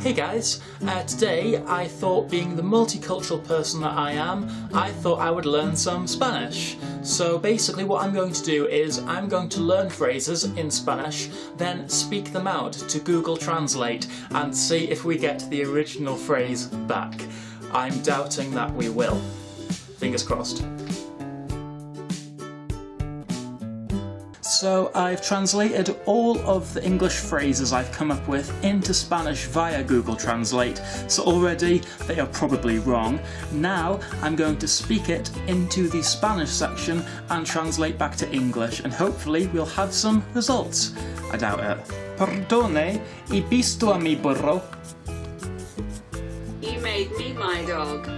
Hey guys, uh, today I thought being the multicultural person that I am, I thought I would learn some Spanish. So basically what I'm going to do is I'm going to learn phrases in Spanish, then speak them out to Google Translate and see if we get the original phrase back. I'm doubting that we will. Fingers crossed. So I've translated all of the English phrases I've come up with into Spanish via Google Translate, so already they are probably wrong. Now I'm going to speak it into the Spanish section and translate back to English, and hopefully we'll have some results. I doubt it. Perdone, he visto a mi burro. You made me my dog.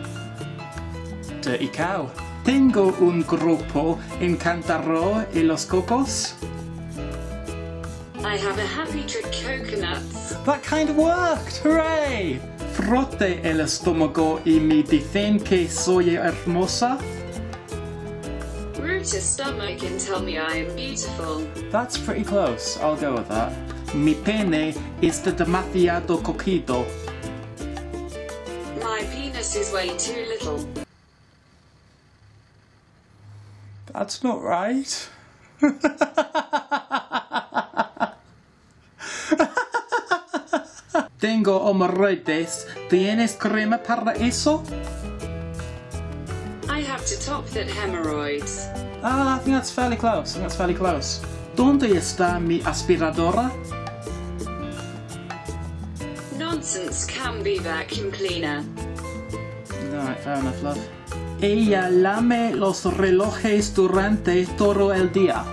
Dirty cow. Tengo un grupo en Cántaro y los Cocos. I have a happy trick coconuts. That kind of worked! Hooray! Frote el estómago y me dicen que soy hermosa. Root a stomach and tell me I am beautiful. That's pretty close. I'll go with that. Mi pene está demasiado cogido. My penis is way too little. That's not right. Tengo hemorroides. ¿Tienes crema para eso? I have to top that hemorrhoids. Ah, I think that's fairly close. I think that's fairly close. ¿Dónde está mi aspiradora? Nonsense can be vacuum cleaner. Alright, fair enough, love. Ella lame los relojes durante todo el día.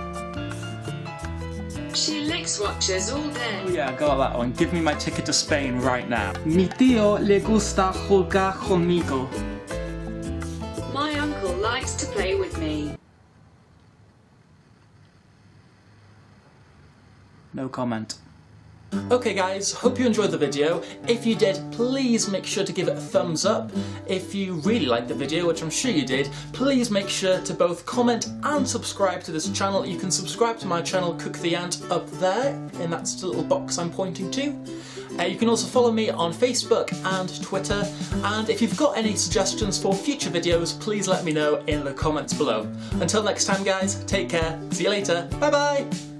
She licks watches all Oh day. yeah, I got that one. Give me my ticket to Spain right now. Mi tío le gusta jugar conmigo. My uncle likes to play with me. No comment. Okay guys, hope you enjoyed the video. If you did, please make sure to give it a thumbs up. If you really liked the video, which I'm sure you did, please make sure to both comment and subscribe to this channel. You can subscribe to my channel Cook the Ant up there, in that little box I'm pointing to. Uh, you can also follow me on Facebook and Twitter, and if you've got any suggestions for future videos, please let me know in the comments below. Until next time guys, take care, see you later, bye bye!